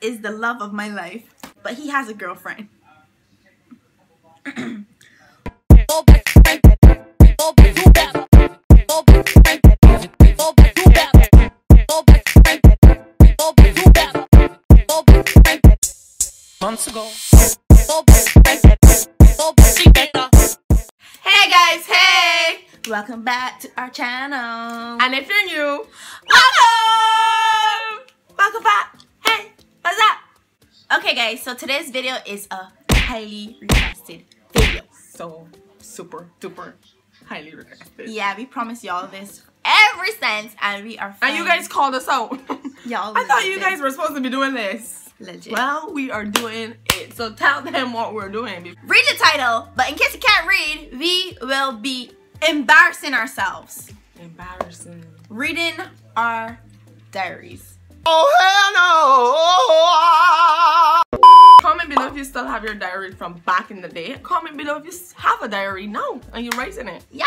is the love of my life, but he has a girlfriend. months ago. Hey guys, hey! Welcome back to our channel. And if you're new, welcome! Welcome back. Hey, what's up? Okay guys, so today's video is a highly requested video. so super duper highly requested. Yeah, we promised y'all this ever since and we are And you guys called us out. Y'all I thought you guys were supposed to be doing this. legit. Well, we are doing it. So tell them what we're doing. read the title, but in case you can't read, we will be embarrassing ourselves. Embarrassing. Reading our diaries. Oh hell you still have your diary from back in the day. Comment below if you have a diary now and you're writing it. Yeah!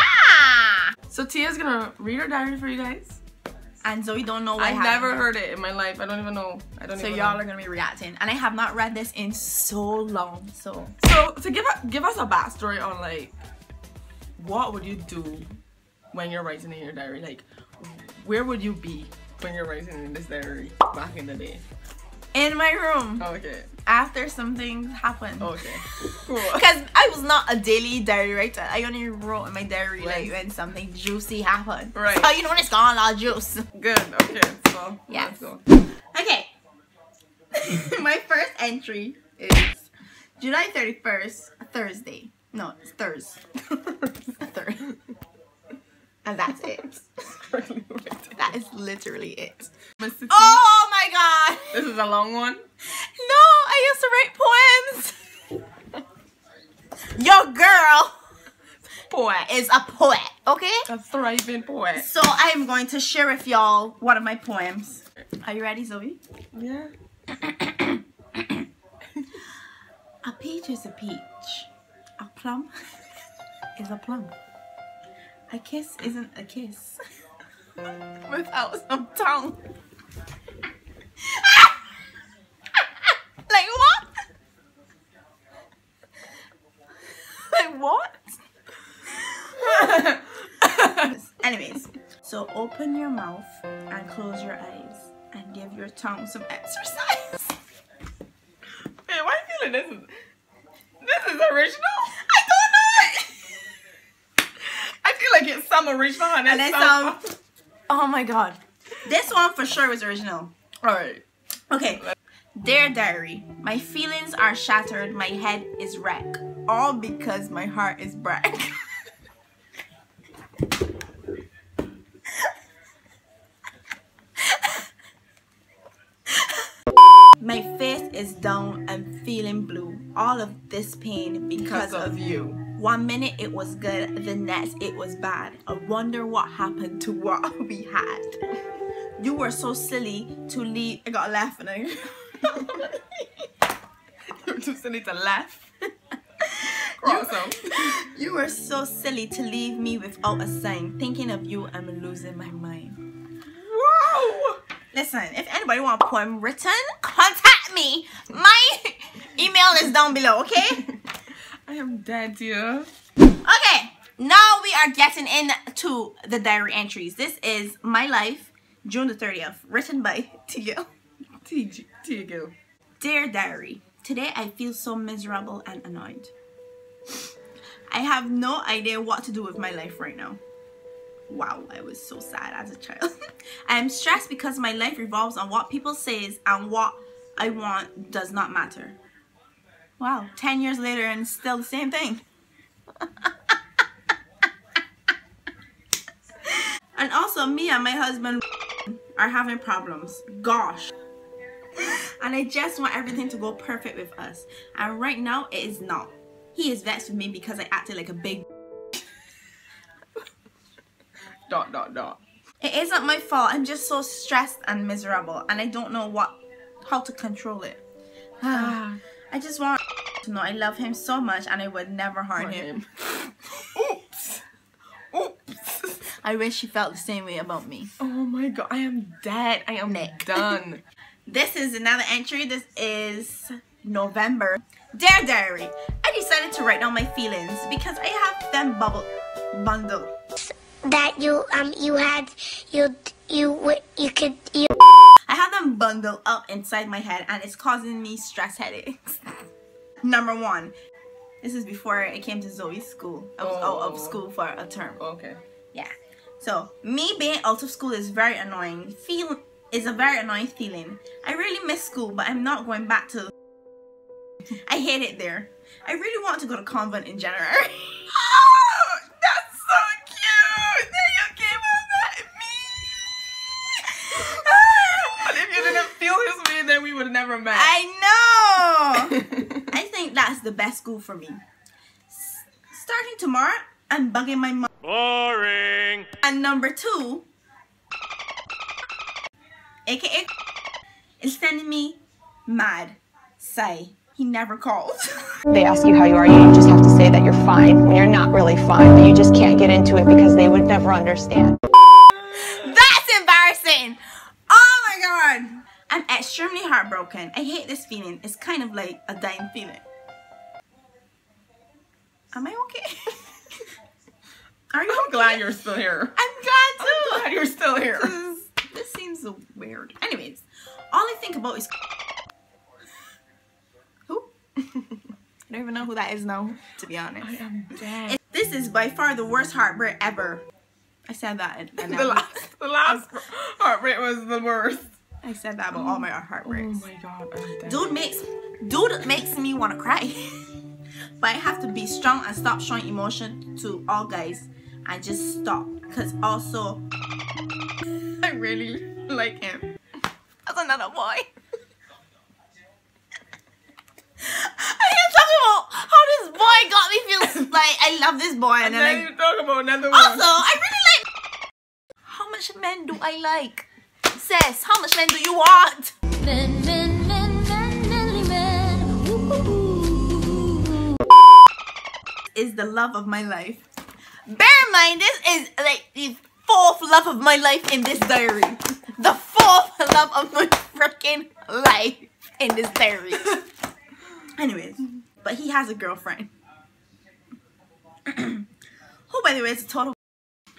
So Tia's gonna read her diary for you guys. And Zoe don't know I've happened. never heard it in my life. I don't even know. I don't So y'all are gonna be reacting, and I have not read this in so long. So So to give a, give us a backstory on like what would you do when you're writing in your diary? Like where would you be when you're writing in this diary back in the day? In my room, Okay. after something happened, Okay. Cool. because I was not a daily diary writer. I only wrote in my diary Right. like when something juicy happened. Right. So you know when it's gone all juice. Good. Okay. So Yes. let's go. Okay. My first entry is July 31st, Thursday. No, it's Thursday. Third. And that's it. That is literally it. Oh my god! This is a long one. No, I used to write poems. Your girl Poet. is a poet, okay? A thriving poet. So I am going to share with y'all one of my poems. Are you ready, Zoe? Yeah. A peach is a peach. A plum is a plum. A kiss isn't a kiss without some tongue. like what? like what? Anyways, so open your mouth and close your eyes and give your tongue some exercise. Wait, why I feel like this is this is original? I don't know. I feel like it's some original and, And it's then some. some. Oh my god. This one for sure was original. Alright. Okay. Dear diary, my feelings are shattered, my head is wreck. All because my heart is black. my face is down, I'm feeling blue. All of this pain because, Because of you. One minute it was good, the next it was bad. I wonder what happened to what we had. You were so silly to leave. I got a laugh and I. You're too silly to laugh. Cross. You were so silly to leave me without a sign. Thinking of you, I'm losing my mind. Whoa! Listen, if anybody want a poem written, contact me. My email is down below, okay? I am dead, dear. Okay, now we are getting into the diary entries. This is my life, June the 30th, written by. Tia Gill. Dear diary, today I feel so miserable and annoyed. I have no idea what to do with my life right now. Wow, I was so sad as a child. I am stressed because my life revolves on what people says and what I want does not matter. Wow, 10 years later and still the same thing. and also me and my husband are having problems. Gosh. And I just want everything to go perfect with us. And right now it is not. He is vexed with me because I acted like a big Dot, dot, dot. It isn't my fault. I'm just so stressed and miserable and I don't know what how to control it. Ah. I just want to know I love him so much and I would never harm him. Oops. Oops. I wish he felt the same way about me. Oh my god, I am dead. I am Nick. done. This is another entry. This is November. Dear Diary, I decided to write down my feelings because I have them bubble bundle. that you um you had you you w- you could you I have them bundled up inside my head and it's causing me stress headaches. Number one, this is before I came to Zoe's school. I was out of Oh. school for a term. Okay. Yeah. So me being out of school is very annoying. Feel is a very annoying feeling. I really miss school, but I'm not going back to. I hate it there. I really want to go to convent in January. oh, that's so cute. Then you came me. But if you didn't feel this way, then we would never met. I know. I that's the best school for me. S- Starting tomorrow, I'm bugging my mom. Boring. And number two, aka, is sending me mad. Say he never calls. They ask you how you are, you just have to say that you're fine when you're not really fine, but you just can't get into it because they would never understand. That's embarrassing. Oh my god. I'm extremely heartbroken. I hate this feeling. It's kind of like a dying feeling. Am I okay? Are you I'm glad you're still here. I'm glad too. Glad you're still here. This, seems weird. Anyways, all I think about is who? I don't even know who that is now, to be honest. I am dead. This is by far the worst heartbreak ever. I said that. The last, the last heartbreak was the worst. I said that about all my heartbreaks. Oh my god, I'm dead. Dude makes dude makes me want to cry. But I have to be strong and stop showing emotion to all guys and just stop. Cause also I really like him. That's another boy. I can talk about how this boy got me feel like I love this boy and and then then I you talk about another one. also, I really like. How much men do I like? Sis, how much men do you want? men men men men Is the love of my life. Bear in mind, this is like the fourth love of my life in this diary. The fourth love of my freaking life in this diary. Anyways, but he has a girlfriend. Who, by the way, is a total.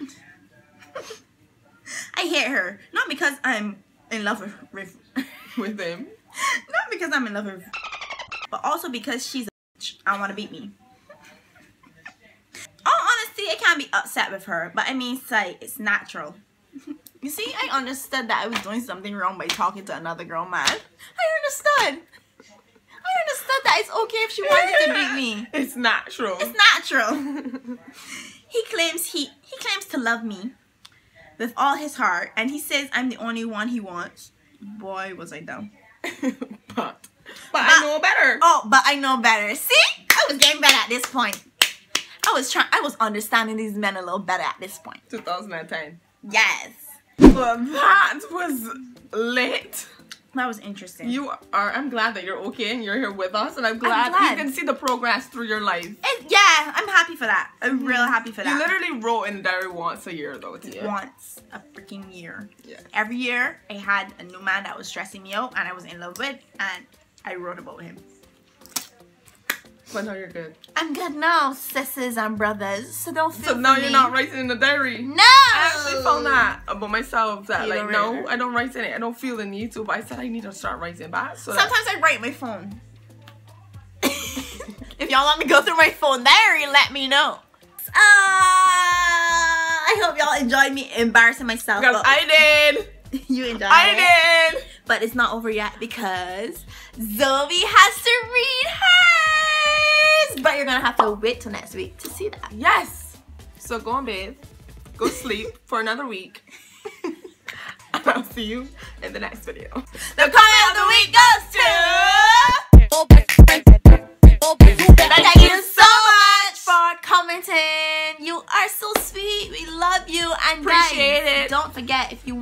I hate her. Not because I'm in love with, with with him. not because I'm in love with but also because she's a bitch and want to beat me. I can't be upset with her, but I mean, say it's natural. You see, I understood that I was doing something wrong by talking to another girl, man. I understood. I understood that it's okay if she wanted to beat me. It's natural. It's natural. he claims he he claims to love me with all his heart, and he says I'm the only one he wants. Boy, was I dumb. but, but I know better. Oh, but I know better. See, I was getting better at this point. I was trying. I was understanding these men a little better at this point. 2010. Yes, Well, that was lit. that was interesting. You are. I'm glad that you're okay and you're here with us, and I'm glad, glad. you can see the progress through your life. It- yeah, I'm happy for that. I'm real happy for Mm-hmm. You literally wrote in the diary once a year, though. Tia. Once a freaking year. Yeah. Every year, I had a new man that was stressing me out, and I was in love with, and I wrote about him. But now you're good. I'm good now, sisters and brothers. So don't feel. So now you're me. not writing in the diary. No. I actually found that about myself that You like no? I don't write in it. I don't feel the need to, but I said I need to start writing back. So Sometimes I write my phone. if y'all want me to go through my phone diary, let me know. Uh, I hope y'all enjoyed me embarrassing myself. because I did, you enjoyed it. I did. But it's not over yet because Zoe has to read hers. But you're gonna have to wait till next week to see that. Yes. So go on bathe, go sleep for another week. and I'll see you in the next video. The comment of the week goes to.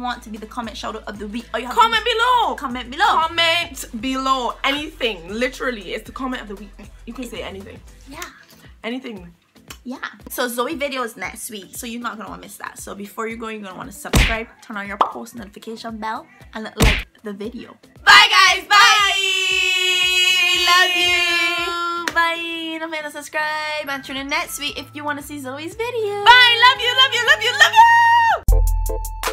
Want to be the comment shout out of the week, all you have Comment below. comment below. Comment below anything. Literally, it's the comment of the week. You can say anything. yeah. Anything. Yeah. So Zoe video is next week, so you're not gonna want to miss that. So before you go, you're gonna want to subscribe, turn on your post notification bell, and like the video. Bye guys, bye! Love you! Bye! Don't forget to subscribe and tune in next week if you want to see Zoe's video. Bye, love you, love you, love you, love you!